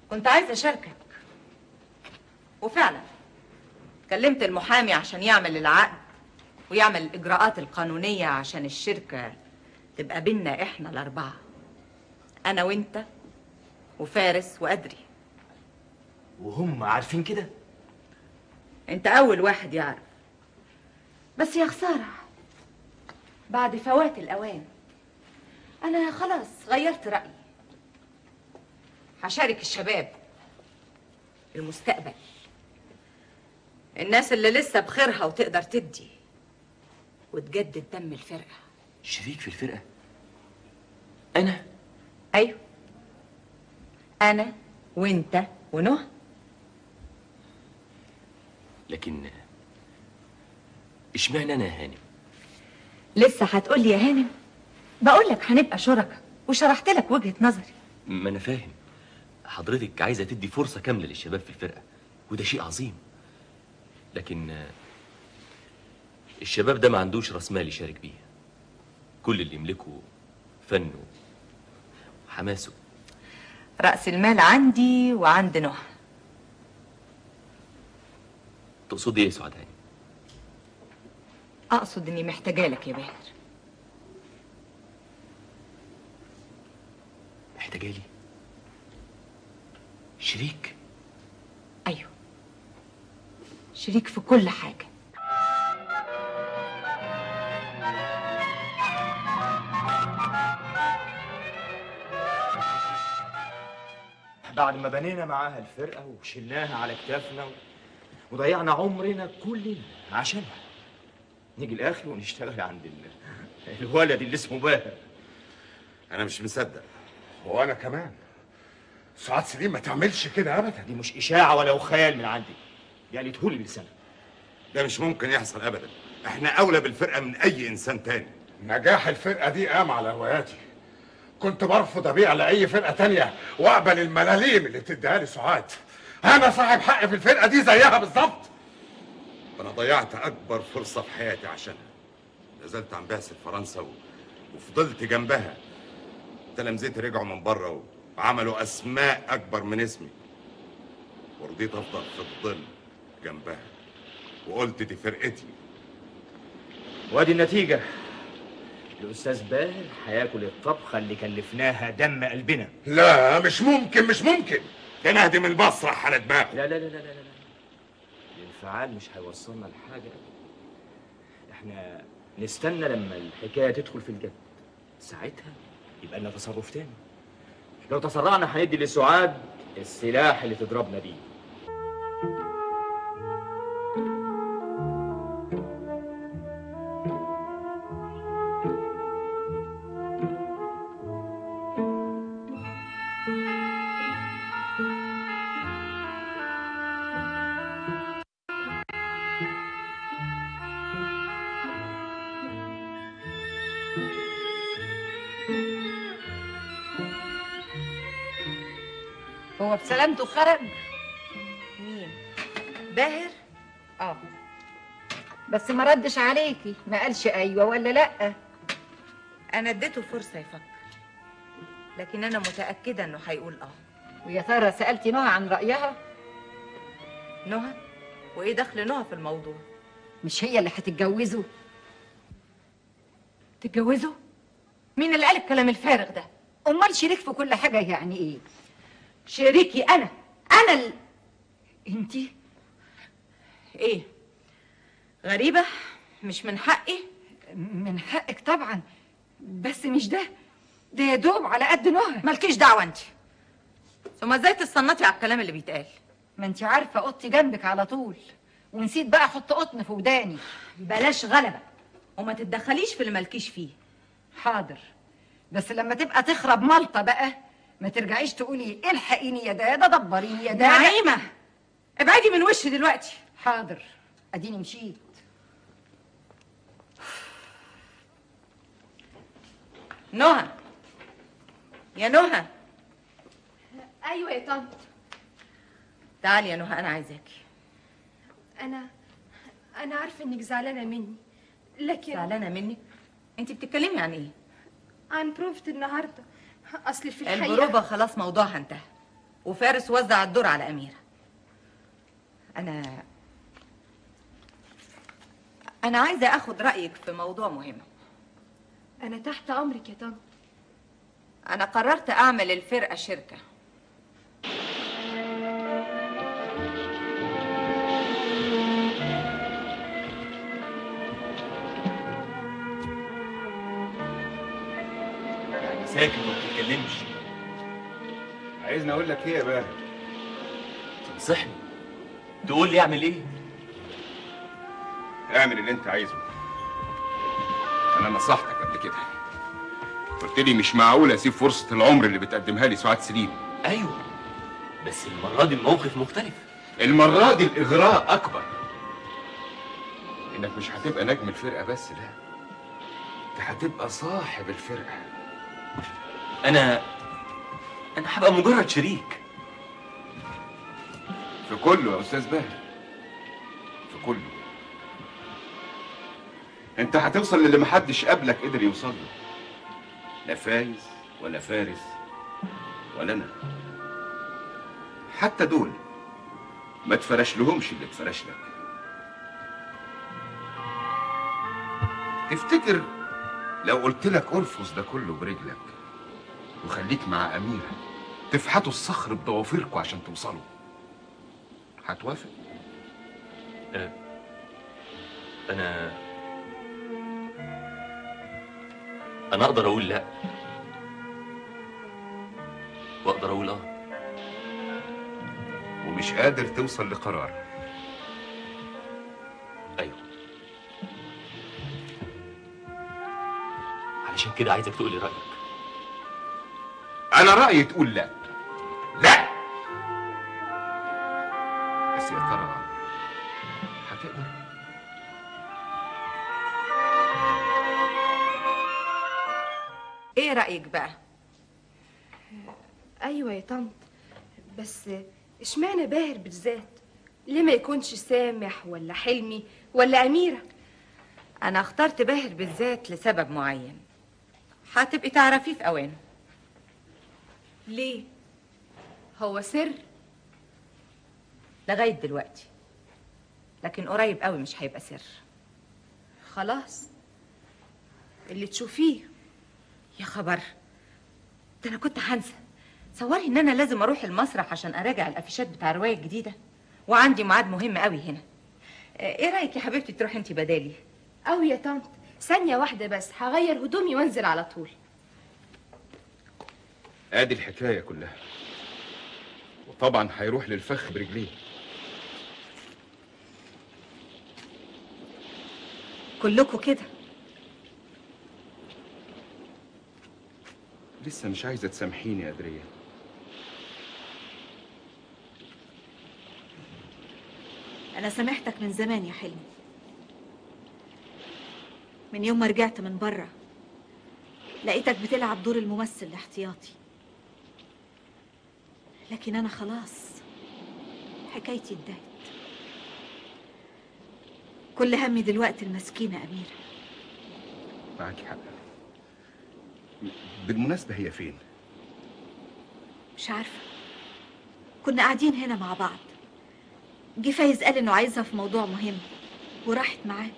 كنت عايزه أشاركك. وفعلا كلمت المحامي عشان يعمل العقد ويعمل الاجراءات القانونية عشان الشركة تبقى بينا إحنا الأربعة أنا وأنت وفارس وأدري. وهم عارفين كده؟ أنت أول واحد يعرف. بس يا خسارة بعد فوات الأوان أنا خلاص غيرت رأيي. هشارك الشباب المستقبل. الناس اللي لسه بخيرها وتقدر تدي وتجدد دم الفرقة. شريك في الفرقة. أنا. أيوه. أنا وأنت ونهى لكن إشمعنى أنا يا هانم؟ لسه هتقولي يا هانم؟ بقول لك هنبقى شركاء وشرحت لك وجهة نظري. ما أنا فاهم. حضرتك عايزة تدي فرصة كاملة للشباب في الفرقة وده شيء عظيم. لكن الشباب ده ما عندوش رأس مال يشارك بيه. كل اللي يملكه فنه وحماسه رأس المال عندي وعند نهى تقصدي إيه يا سعاد هاني؟ أقصد إني محتاجة لك يا باهر. محتاجة لي؟ شريك؟ أيوه. شريك في كل حاجة. بعد ما بنينا معاها الفرقة وشلناها على كتافنا و... وضيعنا عمرنا كلنا عشانها. نيجي الآخر ونشتغل عند ال... الولد اللي اسمه باهر. أنا مش مصدق. وأنا كمان. سعاد سليم ما تعملش كده ابدا. دي مش إشاعة ولا خيال من عندي. دي قالتهولي بلسانها ده مش ممكن يحصل ابدا. إحنا أولى بالفرقة من أي إنسان تاني. نجاح الفرقة دي قام على رواياتي كنت برفض أبيع لأي فرقة تانية وأقبل الملاليم اللي بتديها لي سعاد. أنا صاحب حق في الفرقة دي زيها بالظبط. أنا ضيعت أكبر فرصة في حياتي عشانها. نزلت عن بعثه فرنسا و... وفضلت جنبها. تلامذتي رجعوا من بره وعملوا أسماء أكبر من اسمي. ورضيت أفضل في الظل جنبها. وقلت دي فرقتي. وأدي النتيجة. الأستاذ باهر هياكل الطبخة اللي كلفناها دم قلبنا. لا مش ممكن مش ممكن. ده نهدم المسرح على دماغه لا لا لا لا لا لا. الانفعال مش هيوصلنا لحاجة. إحنا نستنى لما الحكاية تدخل في الجد. ساعتها يبقى لنا تصرف تاني. لو تسرعنا هندي لسعاد السلاح اللي تضربنا بيه. بسلامته خرج مين؟ باهر؟ آه. بس ما ردش عليكي. ما قالش أيوه ولا لأ. أنا اديته فرصة يفكر. لكن أنا متأكدة إنه هيقول آه. ويا ترى سألتي نهى عن رأيها؟ نهى؟ وإيه دخل نهى في الموضوع؟ مش هي اللي هتتجوزه؟ تتجوزوا مين اللي قال الكلام الفارغ ده؟ أمال شريك في كل حاجة يعني إيه؟ شريكي أنا. أنا ال... أنتي؟ إيه. غريبة. مش من حقي؟ من حقك طبعا. بس مش ده. ده يا دوب على قد نهى مالكيش دعوة أنت. ثم إزاي تصنطي على الكلام اللي بيتقال؟ ما انت عارفة أوضتي جنبك على طول. ونسيت بقى أحط قطن في وداني. بلاش غلبة. وما تتدخليش في اللي مالكيش فيه. حاضر. بس لما تبقى تخرب ملطه بقى ما ترجعيش تقولي الحقيني يا ده ده دبريني يا ده. نعيمة. ابعدي من وشي دلوقتي. حاضر. اديني مشيت. نهى. يا نهى. أيوه يا طنط. تعالي يا نهى أنا عايزاكي. أنا أنا عارفة إنك زعلانة مني لكن زعلانة مني؟ انت بتتكلمي عن إيه؟ عن بروفة النهارده. أصل في الحقيقة البروفة خلاص موضوعها انتهى. وفارس وزع الدور على أميرة. أنا أنا عايزة أخد رأيك في موضوع مهم. أنا تحت أمرك يا طنط أنا قررت أعمل الفرقة شركة. ساكت وما بتتكلمش. عايزني أقول لك إيه يا باهر تنصحني؟ تقول لي أعمل إيه؟ اعمل اللي أنت عايزه. أنا نصحتك قبل كده. قلت لي مش معقول أسيب فرصة العمر اللي بتقدمها لي سعاد سليم. أيوه بس المرة دي الموقف مختلف. المرة دي الإغراء أكبر. إنك مش هتبقى نجم الفرقة بس لا. أنت هتبقى صاحب الفرقة. أنا أنا هبقى مجرد شريك. في كله يا أستاذ باهر. في كله. أنت هتوصل للي محدش قبلك قدر يوصل له. لا فايز ولا فارس ولا أنا. حتى دول ما تفرش لهمش اللي اتفرش لك. تفتكر لو قلت لك ارفض ده كله برجلك وخليك مع أميرة تفحتوا الصخر بضوافركوا عشان توصلوا. هتوافق؟ أنا أنا أقدر أقول لا. وأقدر أقول آه. ومش قادر توصل لقرار. علشان كده عايزك تقولي رأيك. أنا رأيي تقول لا. لا! بس يا ترى هتقدر؟ إيه رأيك بقى؟ أيوه يا طنط. بس إشمعنى باهر بالذات؟ ليه ما يكونش سامح ولا حلمي ولا أميرة؟ أنا اخترت باهر بالذات لسبب معين. هتبقي تعرفيه في أوانه. ليه؟ هو سر لغاية دلوقتي لكن قريب قوي مش هيبقى سر. خلاص اللي تشوفيه. يا خبر ده أنا كنت هنسى. صوري إن أنا لازم أروح المسرح عشان أراجع الأفيشات بتاع الرواية الجديدة وعندي ميعاد مهم قوي هنا. إيه رأيك يا حبيبتي تروحي انت بدالي؟ أوي يا طنط. ثانية واحدة بس هغير هدومي وانزل على طول. أدي الحكاية كلها. وطبعا هيروح للفخ برجليه. كلكم كده. لسه مش عايزة تسامحيني يا دريه أنا سامحتك من زمان يا حلمي. من يوم ما رجعت من بره لقيتك بتلعب دور الممثل الاحتياطي لكن أنا خلاص حكايتي انتهت. كل همي دلوقتي المسكينة أميرة. معاكي حق. بالمناسبة هي فين؟ مش عارفة. كنا قاعدين هنا مع بعض. جه فايز قال إنه عايزها في موضوع مهم وراحت معاه.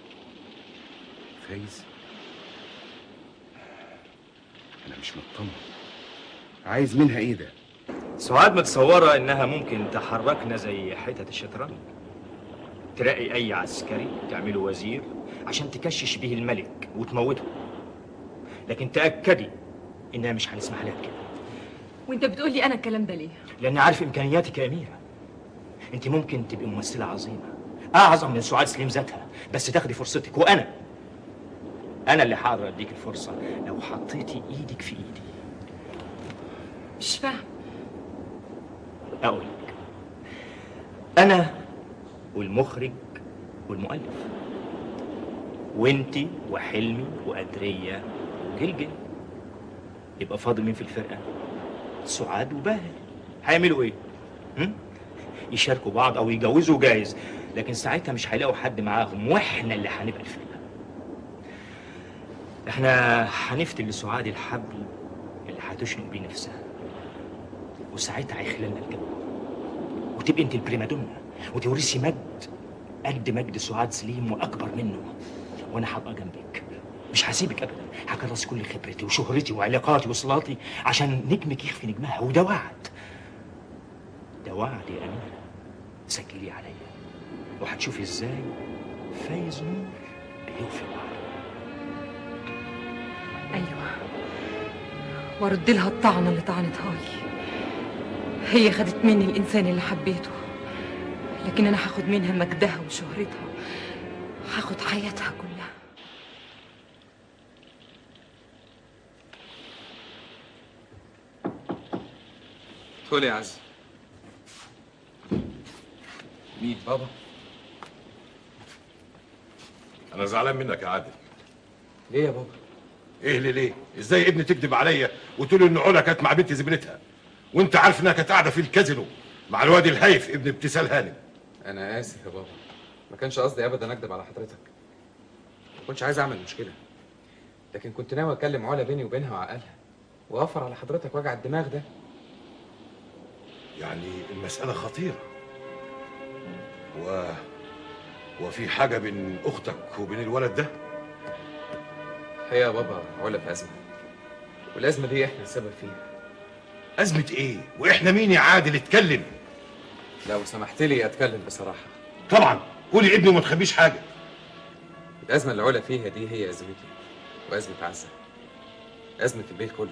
فايز؟ أنا مش مطمن. عايز منها إيه ده؟ سعاد متصورة إنها ممكن تحركنا زي حتة الشطرنج. تلاقي أي عسكري تعمله وزير عشان تكشش به الملك وتموته. لكن تأكدي إنها مش هنسمح لها بكده. وأنت بتقول لي أنا الكلام ده ليه؟ لأن عارف إمكانياتك يا أميرة. أنت ممكن تبقي ممثلة عظيمة أعظم من سعاد سليم ذاتها بس تاخدي فرصتك. وأنا أنا اللي هقدر أديك الفرصة. لو حطيتي إيدك في إيدي. مش فاهم؟ أقول لك. أنا والمخرج والمؤلف. وأنتي وحلمي وأدرية وجلجل. يبقى فاضل مين في الفرقة؟ سعاد وباهر هيعملوا إيه؟ هم؟ يشاركوا بعض أو يجوزوا جايز. لكن ساعتها مش هيلاقوا حد معاهم. وإحنا اللي هنبقى الفرقة. إحنا هنفتل لسعاد الحبل اللي هتشنق بيه نفسها. وساعتها هيخللنا الجو وتبقي انت البريمادونا وتورثي مجد قد مجد سعاد سليم وأكبر منه. وأنا هبقى جنبك. مش هسيبك ابدا. هكرس كل خبرتي وشهرتي وعلاقاتي وصلاتي عشان نجمك يخفي نجمها. وده وعد ده وعد يا اميره سجلي عليا. وهتشوفي إزاي فايز نور بيوفي وعده أيوه. وارد لها الطعنه اللي طعنتها لي. هي خدت مني الإنسان اللي حبيته. لكن أنا هاخد منها مجدها وشهرتها. هاخد حياتها كلها. ادخلي يا عز مين بابا؟ أنا زعلان منك يا عادل. ليه يا بابا؟ إيه ليه ليه؟ إزاي يا ابني تكذب عليا وتقول إن علا كانت مع بنت زميلتها؟ وأنت عارف إنها كانت قاعدة في الكازينو مع الواد الهايف ابن ابتسال هانم أنا آسف يا بابا. ما كانش قصدي ابدا أكذب على حضرتك. ما كنتش عايز أعمل مشكلة. لكن كنت ناوي اتكلم مع علا بيني وبينها وعقلها. واوفر على حضرتك وجع الدماغ ده. يعني المسألة خطيرة. و وفي حاجة بين أختك وبين الولد ده؟ هي يا بابا علا في أزمة. والأزمة دي إحنا السبب فيها. أزمة إيه؟ وإحنا مين يا عادل؟ اتكلم. لو سمحت لي أتكلم بصراحة. طبعا. قولي ابني وما تخبيش حاجة. الأزمة اللي علا فيها دي هي أزمتي وأزمة عزة. أزمة البيت كله.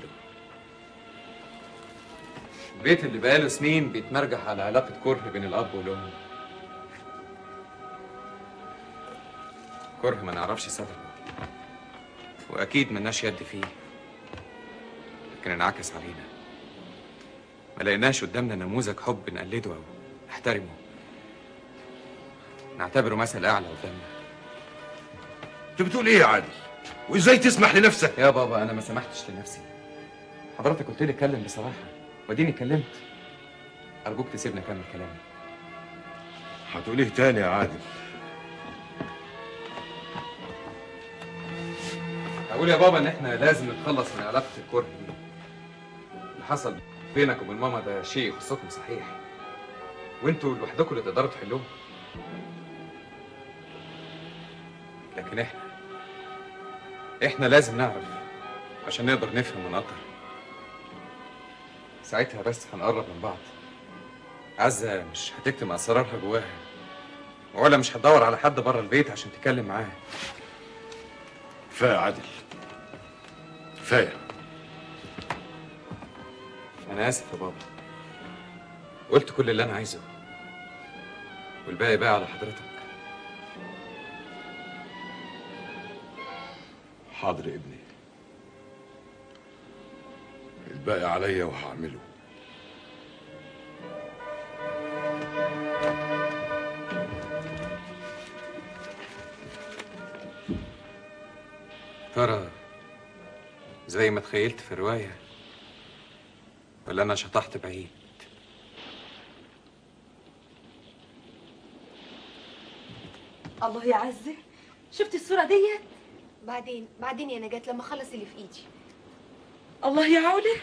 البيت اللي بقاله سنين بيتمرجح على علاقة كره بين الأب والأم. كره ما نعرفش سببه وأكيد ملناش يد فيه. لكن انعكس علينا. ما لقيناش قدامنا نموذج حب نقلده أو نحترمه. نعتبره مثل أعلى قدامنا. أنت بتقول إيه يا عادل؟ وإزاي تسمح لنفسك؟ يا بابا أنا ما سمحتش لنفسي. حضرتك قلت لي اتكلم بصراحة. وأديني اتكلمت. أرجوك تسيبني أكمل كلامي. هتقول إيه تاني يا عادل. أقول يا بابا إن إحنا لازم نتخلص من علاقة الكره دي. اللي حصل بينك وبين ماما ده شيء يخصكم صحيح. وأنتوا لوحدكم اللي تقدروا تحلوه. لكن إحنا إحنا لازم نعرف عشان نقدر نفهم ونقدر ساعتها بس هنقرب من بعض. عزة مش هتكتم أسرارها جواها. ولا مش هتدور على حد بره البيت عشان تتكلم معاه. كفايه عادل كفاية. أنا آسف يا بابا. قلت كل اللي أنا عايزه. والباقي بقى على حضرتك. حاضر ابني. الباقي عليا وهعمله. زي ما تخيلت في الرواية ولا أنا شطحت بعيد. الله يا عزة شفتي الصورة ديت؟ بعدين بعدين يا نجاة لما أخلص اللي في إيدي. الله يا عولة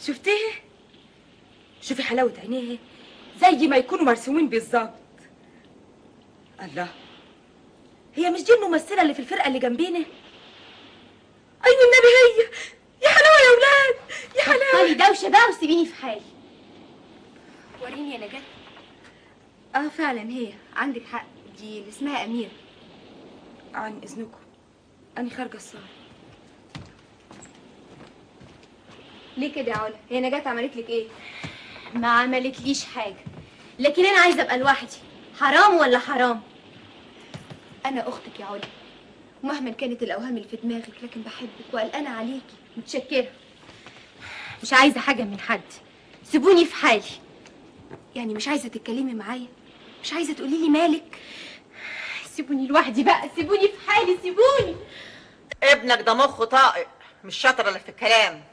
شفتيه؟ شوفي حلاوة عينيه زي ما يكونوا مرسومين بالظبط الله هي مش دي الممثلة اللي في الفرقة اللي جنبينا؟ أيوة النبي هي يا حلاوة يا ولاد يا حلاوة. بطلي دوشة بقى وسيبيني في حالي. وريني يا نجاة. آه فعلا هي. عندك حق. دي اللي اسمها أميرة. عن إذنكم. أنا خارجة الصالة. ليه كده يا علا؟ هي نجاة عملت لك إيه؟ ما عملتليش حاجة. لكن أنا عايزة أبقى لوحدي. حرام ولا حرام؟ أنا أختك يا علا. مهما كانت الأوهام اللي في دماغك لكن بحبك وقلقانه عليكي متشكرة. مش عايزة حاجة من حد. سيبوني في حالي. يعني مش عايزة تتكلمي معايا؟ مش عايزة تقولي لي مالك؟ سيبوني لوحدي بقى سيبوني في حالي سيبوني. ابنك ده مخه طائق مش شاطر الا في الكلام.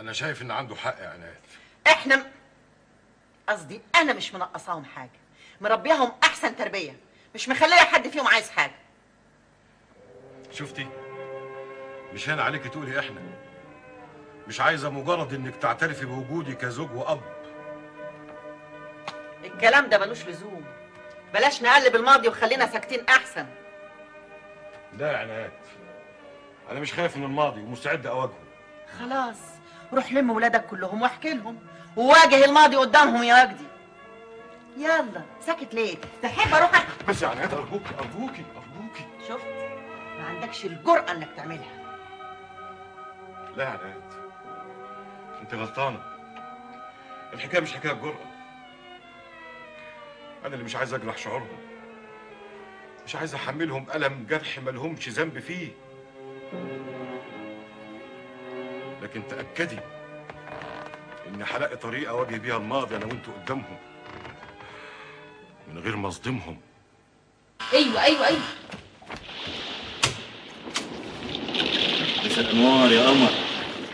أنا شايف إن عنده حق يا عناد. إحنا قصدي أنا مش منقصاهم حاجة مربيهم أحسن تربية. مش مخلية حد فيهم عايز حاجة. شفتي؟ مش هنا عليك تقولي إحنا. مش عايزة مجرد إنك تعترفي بوجودي كزوج وأب. الكلام ده ملوش لزوم. بلاش نقلب الماضي وخلينا ساكتين أحسن. لا يا عناد. أنا مش خايف من الماضي ومستعد أواجهه. خلاص روح لم ولادك كلهم واحكي لهم. وواجه الماضي قدامهم يا وجدي. يلا ساكت ليه؟ تحب أروح أ- بس يا عناد ارجوكي ارجوكي ارجوكي شفت؟ ما عندكش الجرأة إنك تعملها. لا يا عناد أنت غلطانة. الحكاية مش حكاية جرأة. أنا اللي مش عايز أجرح شعورهم. مش عايز أحملهم ألم جرح ملهمش ذنب فيه. لكن تأكدي اني هلاقي طريقة اواجه بيها الماضي أنا وأنتوا قدامهم. من غير ما اصدمهم أيوة أيوة أيوة. مساء الانوار يا قمر.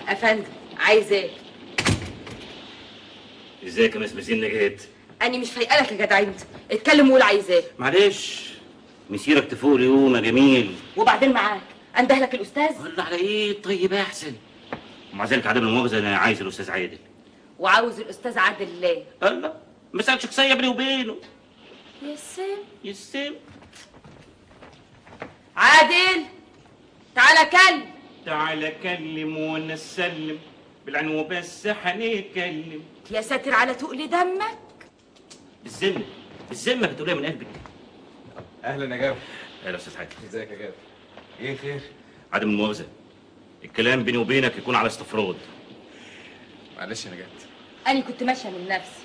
أفندم عايز إيه؟ إزيك يا مسمسين نجات أنا مش فايقالك يا جدع أنت. اتكلم وقول عايز إيه. معلش مسيرك تفوق اليوم يا جميل. وبعدين معاك. أنده لك الأستاذ؟ ولا على إيه؟ طيب أحسن. ومع ذلك عدم المؤاخذة أنا عايز الأستاذ عادل. وعاوز الأستاذ عادل ليه؟ الله مسألة شخصية بيني وبينه. يا سام يا سام عادل تعالى كلم. تعالى كلم وأنا اسلم بالعنوة بس هنتكلم يا ساتر على تقل دمك. بالذمة بالذمة بتقولها من قلبك أهلا يا جابر. أهلا أستاذ عادل إزيك يا جابر؟ إيه خير؟ عدم المؤاخذة الكلام بيني وبينك يكون على استفراد معلش يا نجاة. أنا كنت ماشية من نفسي.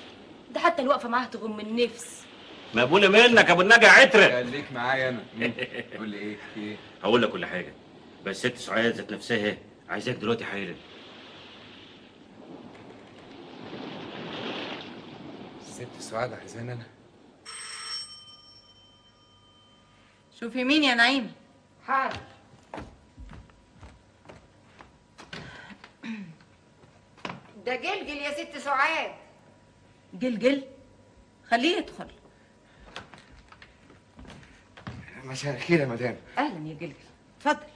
ده حتى الوقفة معاها تغم من النفس مقبولة منك يا أبو النجا عترة. خليك معايا مم. قول لي إيه؟ في إيه؟ هقول لك كل حاجة. بس ست سعاد ذات نفسها عايزاك دلوقتي حالا. الست سعاد عايزاني أنا؟ شوفي مين يا نعيمة حاضر ده جلجل يا ست سعاد. جلجل؟ خليه يدخل. مساء الخير يا مدام. أهلا يا جلجل. اتفضل.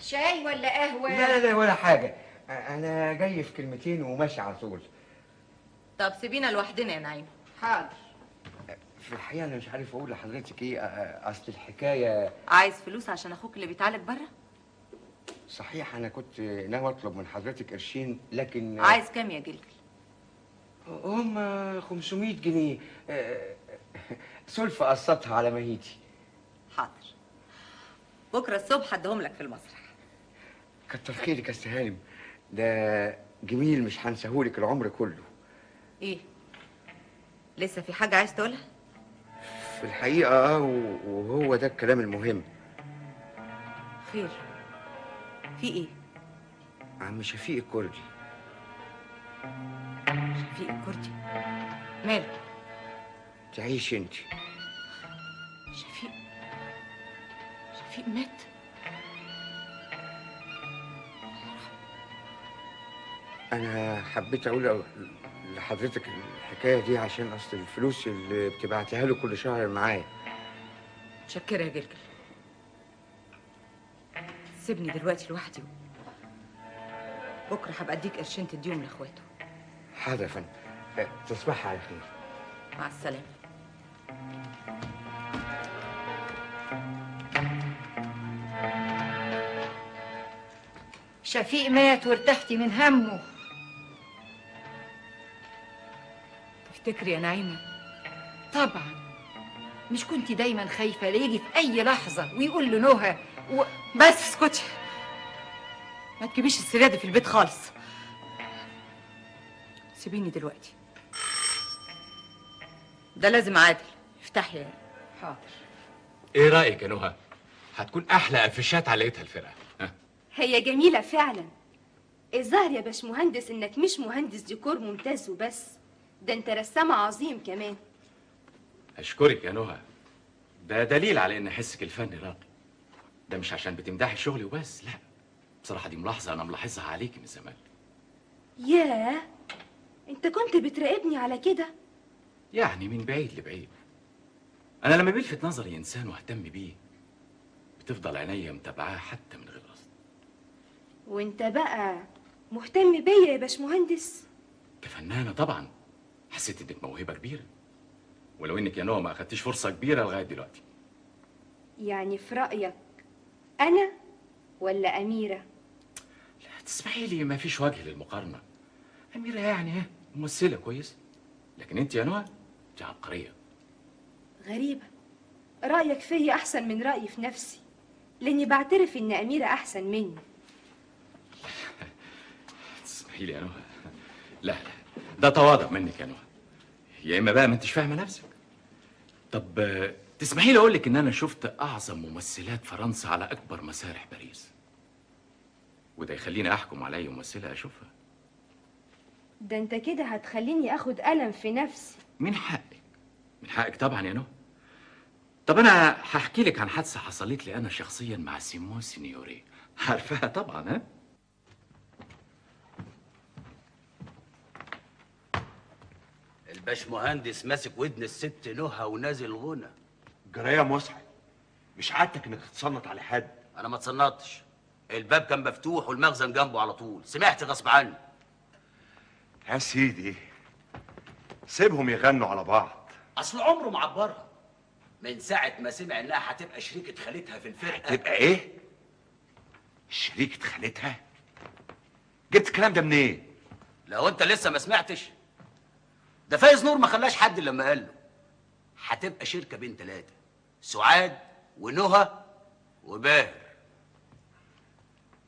شاي ولا قهوة؟ لا لا لا ولا حاجة. أنا جاي في كلمتين وماشي على طول. طب سيبينا لوحدنا يا نعيم. حاضر. في الحقيقة أنا مش عارف أقول لحضرتك إيه أ- أصل الحكاية عايز فلوس عشان أخوك اللي بيتعالج بره؟ صحيح أنا كنت ناوي أطلب من حضرتك قرشين لكن عايز كام يا جلجل؟ هم 500 جنيه. سلفة قسطها على مهيتي حاضر بكرة الصبح هديهم لك في المسرح. كتر خيرك يا أستاذ هانم. ده جميل مش هنساهولك العمر كله. إيه؟ لسه في حاجة عايز تقولها؟ في الحقيقة آه وهو ده الكلام المهم. خير. في إيه؟ عم شفيق الكردي. شفيق الكردي؟ ماله؟ تعيش انت شفيق مات. أنا حبيت أقول لحضرتك الحكاية دي عشان أصل الفلوس اللي بتبعتها له كل شهر معايا. متشكره يا جلجل. سيبني دلوقتي لوحدي. بكرة هبقى أديك قرشين تديهم لأخواته. حاضر يا فندم. آه، تصبحي على خير. مع السلامة. شفيق مات وارتحتي من همه. تفتكري يا نعيمه طبعا. مش كنت دايما خايفة ليجي في أي لحظة ويقول له نهى و... بس اسكتي ما تجيبيش السيره دي في البيت خالص. سيبيني دلوقتي. ده لازم عادل. افتحي يا حاضر. إيه رأيك يا نهى؟ هتكون أحلى افيشات علقتها الفرقة. ها هي جميلة فعلا. الظاهر يا باشمهندس إنك مش مهندس ديكور ممتاز وبس. ده أنت رسام عظيم كمان. أشكرك يا نهى. ده دليل على إن حسك الفني راقي. ده مش عشان بتمدحي شغلي وبس لا. بصراحة دي ملاحظة أنا ملاحظها عليكي من زمان. ياه! أنت كنت بتراقبني على كده؟ يعني من بعيد لبعيد. أنا لما بيلفت نظري إنسان واهتم بيه بتفضل عينيا متابعاه حتى من وانت بقى مهتم بيا يا باشمهندس؟ كفنانة طبعا. حسيت إنك موهبة كبيرة. ولو إنك يا نهى ما أخدتيش فرصة كبيرة لغاية دلوقتي. يعني في رأيك أنا ولا أميرة؟ تسمحي لي ما فيش وجه للمقارنة. أميرة يعني إيه؟ ممثلة كويس. لكن أنت يا نهى انت عبقرية. غريبة. رأيك فيا أحسن من رأيي في نفسي. لأني بعترف إن أميرة أحسن مني. لي يا نهى لا لا ده تواضع منك يا نهى يا إما بقى ما أنتش فاهمة نفسك. طب تسمحي لي أقول لك إن أنا شفت أعظم ممثلات فرنسا على أكبر مسارح باريس. وده يخليني أحكم على أي ممثلة أشوفها. ده أنت كده هتخليني آخد ألم في نفسي. من حقك. من حقك طبعا يا نهى طب أنا هحكي لك عن حادثة حصلت لي أنا شخصيا مع سيمون سينيوري. عارفاها طبعا ها؟ الباشمهندس ماسك ودن الست نهى ونازل غنى. جراية مسعد مش عادتك إنك تتصنت على حد؟ أنا ما اتصنتش. الباب كان مفتوح والمخزن جنبه على طول. سمعت غصب عني. يا سيدي سيبهم يغنوا على بعض. أصل عمره ما عبرها. من ساعة ما سمع إنها هتبقى شريكة خالتها في الفرقة. تبقى إيه؟ شريكة خالتها؟ جبت الكلام ده منين؟ لو أنت لسه ما سمعتش. ده فايز نور ما خلاش حد لما قال له هتبقى شركة بين ثلاثة سعاد ونهى وباهر.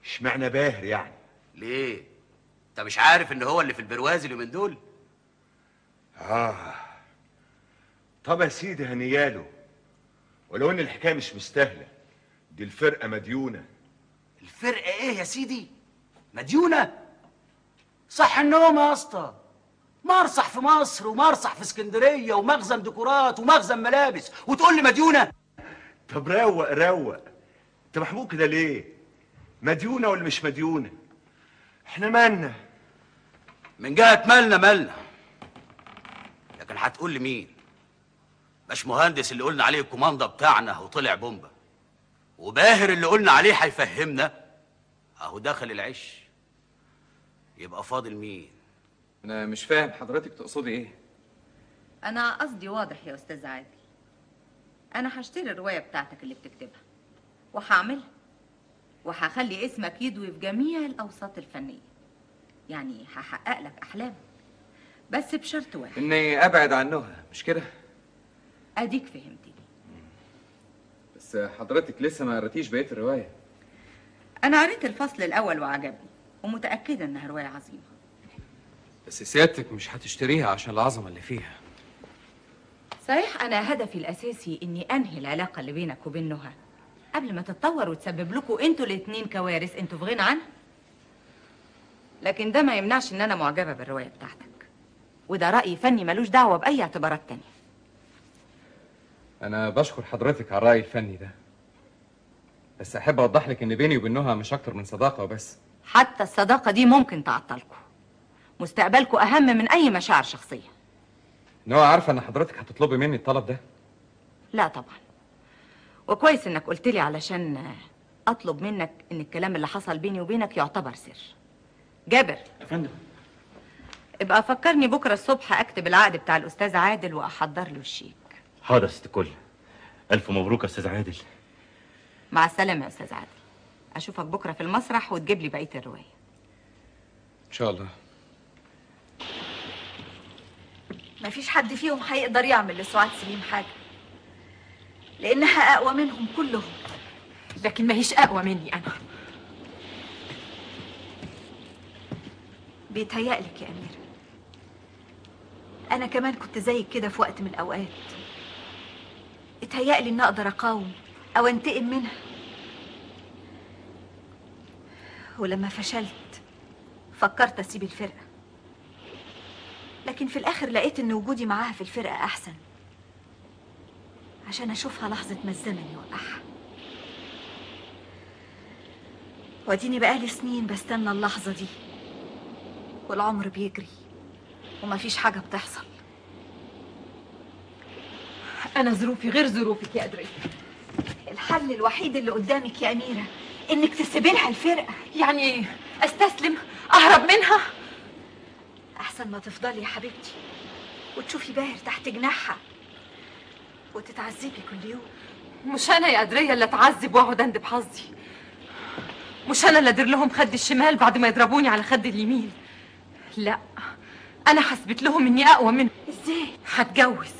اشمعنى باهر يعني؟ ليه؟ انت مش عارف إن هو اللي في البرواز اليومين دول؟ آه. طب يا سيدي هنياله ولو إن الحكاية مش مستاهلة دي الفرقة مديونة. الفرقة إيه يا سيدي؟ مديونة؟ صح النوم يا أسطى. مرصح في مصر ومرصح في اسكندرية ومخزن ديكورات ومخزن ملابس. وتقول لي مديونة. طب روق روق. انت محمود كده ليه؟ مديونة ولا مش مديونة؟ إحنا مالنا؟ من جهة مالنا مالنا. لكن هتقول لي مين؟ باشمهندس اللي قلنا عليه الكوماندا بتاعنا وطلع بومبا وباهر اللي قلنا عليه هيفهمنا. اهو دخل العش. يبقى فاضل مين؟ أنا مش فاهم حضرتك تقصدي إيه؟ أنا قصدي واضح يا أستاذ عادل. أنا هشتري الرواية بتاعتك اللي بتكتبها وهعملها وهخلي اسمك يضوي في جميع الأوساط الفنية. يعني هحقق لك احلامك بس بشرط واحد. إني أبعد عنها مش كده؟ أديك فهمتني. بس حضرتك لسه ما قريتيش بقية الرواية؟ أنا قريت الفصل الأول وعجبني ومتأكدة إنها رواية عظيمة. بس سيادتك مش هتشتريها عشان العظمة اللي فيها. صحيح أنا هدفي الأساسي إني أنهي العلاقة اللي بينك وبين نهى. قبل ما تتطور وتسبب لكم أنتوا الاتنين كوارث أنتوا في غنى عنها؟ لكن ده ما يمنعش إن أنا معجبة بالرواية بتاعتك. وده رأي فني ملوش دعوة بأي اعتبارات تانية. أنا بشكر حضرتك على الرأي الفني ده. بس أحب أوضح لك إن بيني وبين نهى مش أكتر من صداقة وبس. حتى الصداقة دي ممكن تعطلكم. مستقبلكم أهم من أي مشاعر شخصية. نهى عارفة إن حضرتك هتطلبي مني الطلب ده؟ لا طبعا. وكويس إنك قلت لي علشان أطلب منك إن الكلام اللي حصل بيني وبينك يعتبر سر. جابر. يا فندم. ابقى فكرني بكرة الصبح أكتب العقد بتاع الأستاذ عادل وأحضر له الشيك. حاضر يا ست كل. ألف مبروك يا أستاذ عادل. مع السلامة يا أستاذ عادل. أشوفك بكرة في المسرح وتجيب لي بقية الرواية. إن شاء الله. مفيش حد فيهم هيقدر يعمل لسعاد سليم حاجة. لأنها أقوى منهم كلهم. لكن ما هيش أقوى مني أنا. بيتهيألك يا أميرة. أنا كمان كنت زيك كده في وقت من الأوقات. اتهيألي إن أقدر أقاوم أو أنتقم منها. ولما فشلت فكرت أسيب الفرقة. لكن في الآخر لقيت إن وجودي معاها في الفرقة أحسن. عشان أشوفها لحظة ما الزمن يوقعها. واديني بقالي سنين بستنى اللحظة دي. والعمر بيجري. ومفيش حاجة بتحصل. أنا ظروفي غير ظروفك يا ادري الحل الوحيد اللي قدامك يا أميرة إنك تسيبي لها الفرقة. يعني إيه أستسلم أهرب منها؟ أحسن ما تفضلي يا حبيبتي. وتشوفي باهر تحت جناحها. وتتعذبي كل يوم. مش أنا يا ادريه اللي أتعذب وأقعد أندب حظي. مش أنا اللي أدير لهم خد الشمال بعد ما يضربوني على خد اليمين. لا أنا حسبت لهم إني أقوى منهم. إزاي؟ هتجوز.